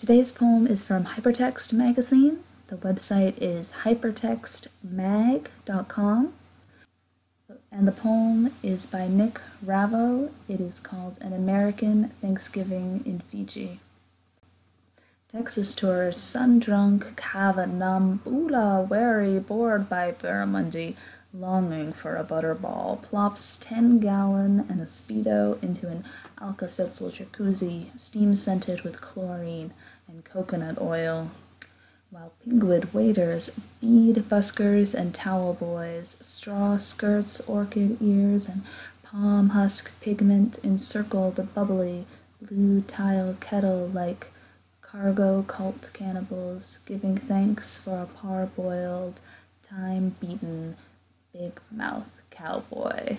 Today's poem is from Hypertext Magazine. The website is hypertextmag.com. And the poem is by Nick Ravo. It is called An American Thanksgiving in Fiji. Texas tourist, sun-drunk, kava nambula, weary, bored by barramundi, longing for a butterball, plops 10-gallon and a Speedo into an Alka-Seltzer jacuzzi, steam-scented with chlorine and coconut oil, while pigwood waiters, bead buskers, and towel boys, straw skirts, orchid ears, and palm husk pigment encircle the bubbly, blue tile kettle like cargo cult cannibals, giving thanks for a parboiled, time-beaten, big mouth cowboy.